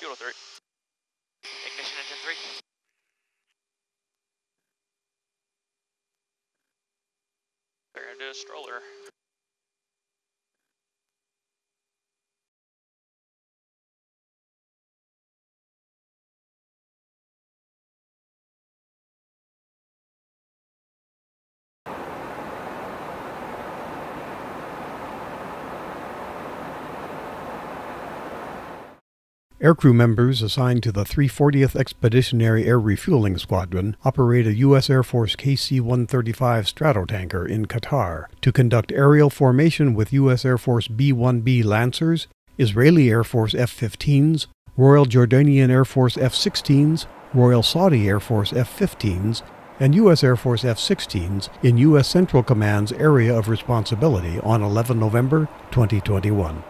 Fuel 3. Ignition engine 3. We're gonna do a stroller. Aircrew members assigned to the 340th Expeditionary Air Refueling Squadron operate a U.S. Air Force KC 135 Stratotanker in Qatar to conduct aerial formation with U.S. Air Force B 1B Lancers, Israeli Air Force F 15s, Royal Jordanian Air Force F 16s, Royal Saudi Air Force F 15s, and U.S. Air Force F 16s in U.S. Central Command's area of responsibility on 11 November 2021.